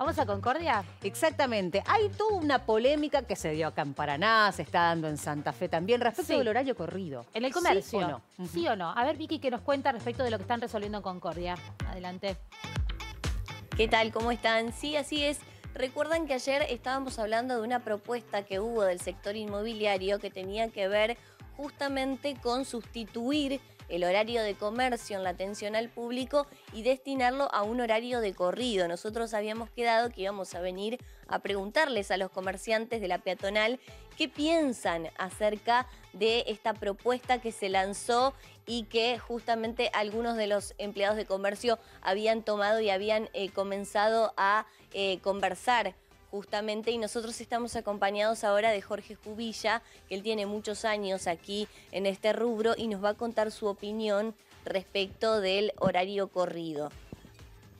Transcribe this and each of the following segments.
¿Vamos a Concordia? Exactamente. Hay toda una polémica que se dio acá en Paraná, se está dando en Santa Fe también, respecto Sí. del horario corrido. En el comercio. ¿Sí o no? ¿Sí o no? A ver, Vicky, ¿qué nos cuenta respecto de lo que están resolviendo en Concordia? Adelante. ¿Qué tal? ¿Cómo están? Sí, así es. Recuerdan que ayer estábamos hablando de una propuesta que hubo del sector inmobiliario que tenía que ver justamente con sustituir el horario de comercio en la atención al público y destinarlo a un horario de corrido. Nosotros habíamos quedado que íbamos a venir a preguntarles a los comerciantes de la peatonal qué piensan acerca de esta propuesta que se lanzó y que justamente algunos de los empleados de comercio habían tomado y habían eh, comenzado a eh, conversar justamente y nosotros estamos acompañados ahora de Jorge Jubilla, que él tiene muchos años aquí en este rubro y nos va a contar su opinión respecto del horario corrido.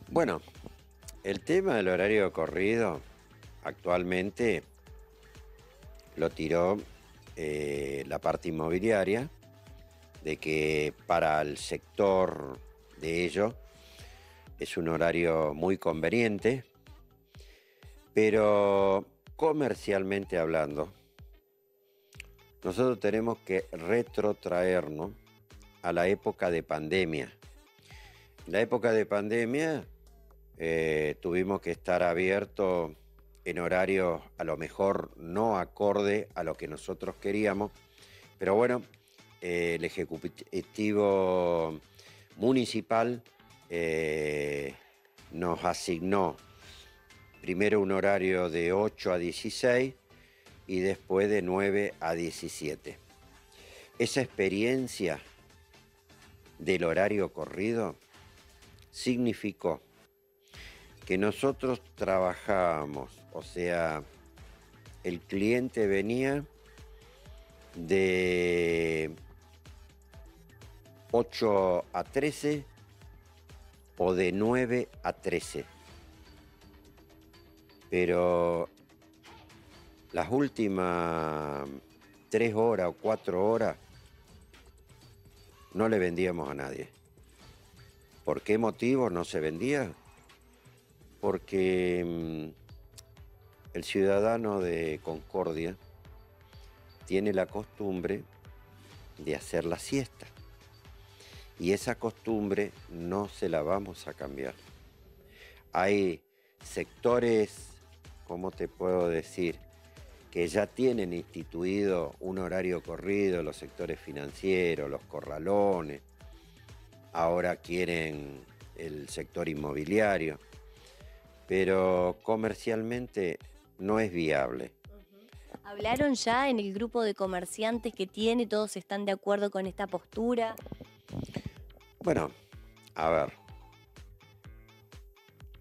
Bueno, el tema del horario corrido actualmente lo tiró eh, la parte inmobiliaria, de que para el sector de ello es un horario muy conveniente, pero comercialmente hablando, nosotros tenemos que retrotraernos a la época de pandemia. En la época de pandemia eh, tuvimos que estar abiertos en horarios a lo mejor no acorde a lo que nosotros queríamos, pero bueno, eh, el Ejecutivo Municipal eh, nos asignó primero un horario de 8 a 16 y después de 9 a 17. Esa experiencia del horario corrido significó que nosotros trabajábamos, o sea, el cliente venía de 8 a 13 o de 9 a 13. Pero las últimas 3 horas o 4 horas no le vendíamos a nadie. ¿Por qué motivo no se vendía? Porque mm, el ciudadano de Concordia tiene la costumbre de hacer la siesta. Y esa costumbre no se la vamos a cambiar. Hay sectores, ¿cómo te puedo decir? que ya tienen instituido un horario corrido, los sectores financieros, los corralones, ahora quieren el sector inmobiliario, pero comercialmente no es viable. ¿Hablaron ya en el grupo de comerciantes que tiene? ¿Todos están de acuerdo con esta postura? Bueno, a ver,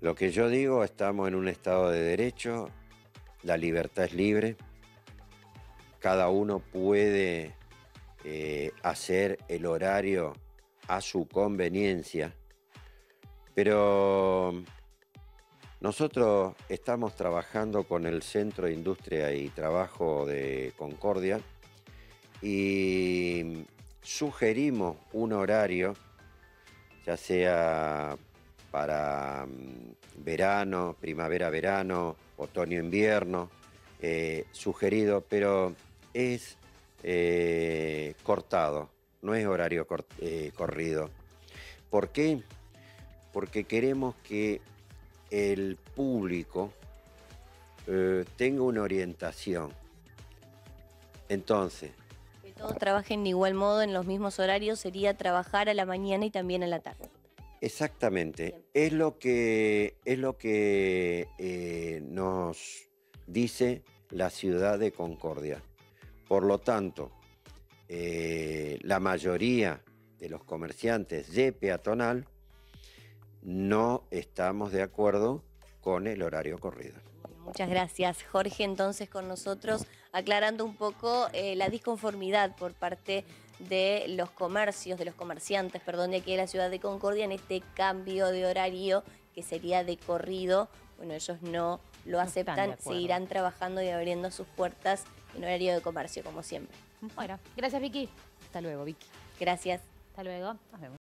lo que yo digo, estamos en un estado de derecho, la libertad es libre, cada uno puede eh, hacer el horario a su conveniencia, pero nosotros estamos trabajando con el Centro de Industria y Trabajo de Concordia y sugerimos un horario, ya sea para mm, verano, primavera-verano, otoño-invierno, eh, sugerido, pero es eh, cortado, no es horario eh, corrido. ¿Por qué? Porque queremos que el público tenga una orientación. Entonces, Que todos trabajen de igual modo en los mismos horarios sería trabajar a la mañana y también a la tarde. Exactamente. Es lo que, es lo que eh, nos dice la ciudad de Concordia. Por lo tanto, eh, la mayoría de los comerciantes de peatonal no estamos de acuerdo con el horario corrido. Muchas gracias, Jorge. Entonces, con nosotros aclarando un poco eh, la disconformidad por parte de los comercios, de los comerciantes, perdón, de aquí de la ciudad de Concordia en este cambio de horario que sería de corrido. Bueno, ellos no lo aceptan, seguirán trabajando y abriendo sus puertas en horario de comercio, como siempre. Bueno, gracias, Vicky. Hasta luego, Vicky. Gracias. Hasta luego. Nos vemos.